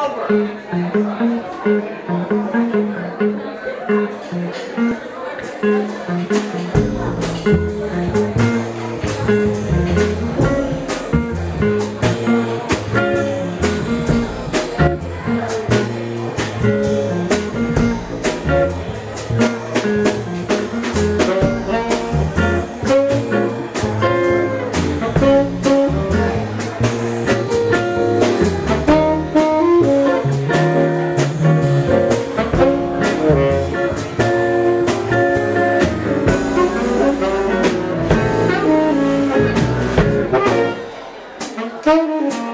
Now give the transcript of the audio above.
over. Música